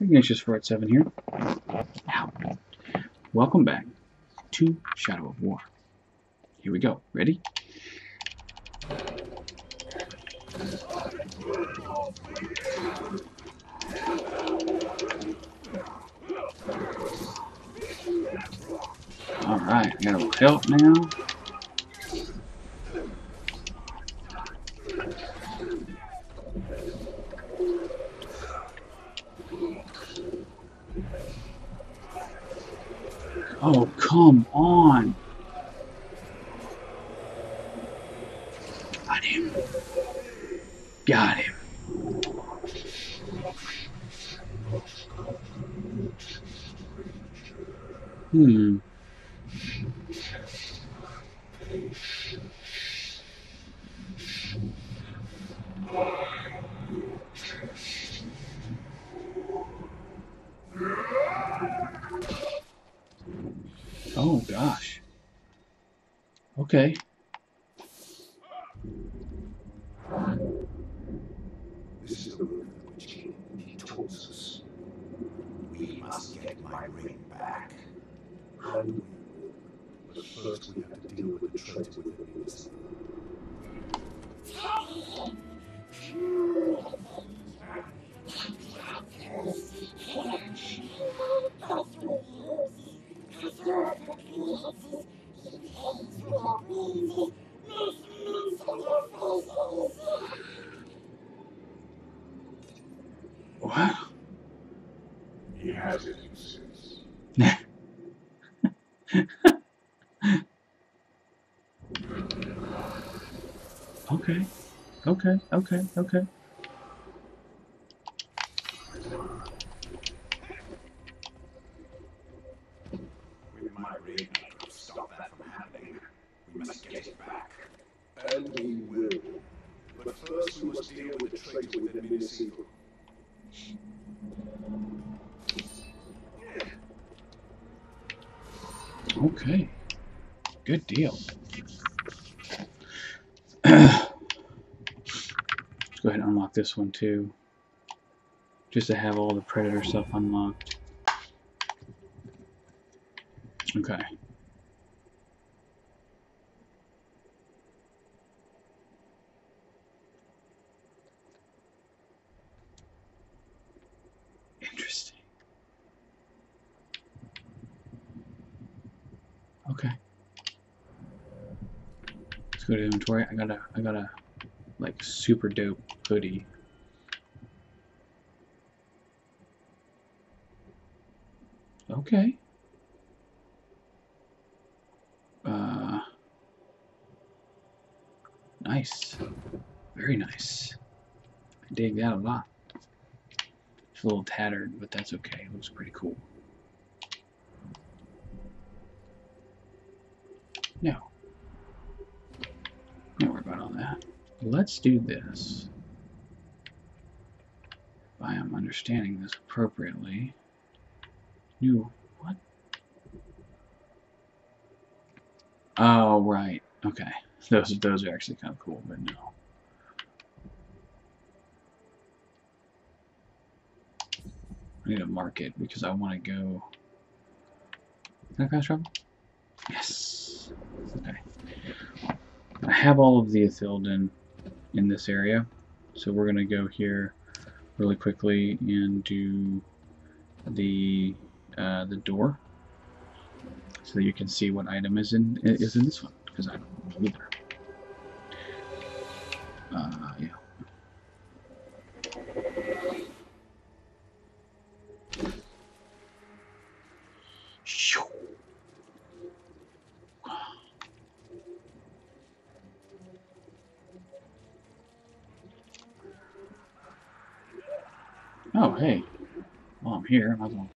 Ignatius 487 here. Ow. Welcome back to Shadow of War. Here we go. Ready? Alright, I got a little help now. Oh, come on. Got him. Got him. Hmm. Oh gosh. Okay. This is the room in which he, told us. We must get my ring back. How do we? But first we have to deal with the traitor within us. What? He has it, he says. Okay. Okay. Okay. Okay. With my ring, I could stop that from happening. We must get it back. And we will. But first we must deal with the traitor within Minas. Okay. Good deal. Let's go ahead and unlock this one too. Just to have all the Predator stuff unlocked. Okay. Okay. Let's go to inventory. I got a I got a like super dope hoodie. Okay. Uh nice. Very nice. I dig that a lot. It's a little tattered, but that's okay. It looks pretty cool. No. Don't worry about all that. Let's do this. If I am understanding this appropriately. New what? Oh right. Okay. Those those are actually kind of cool, but no. I need to mark it because I want to go. Can I fast travel? Yes. Okay. I have all of the Ithildin in this area, so we're gonna go here really quickly and do the uh, the door, so that you can see what item is in is in this one because I don't know either. Uh, yeah. Oh, hey. Well, I'm here. I might as well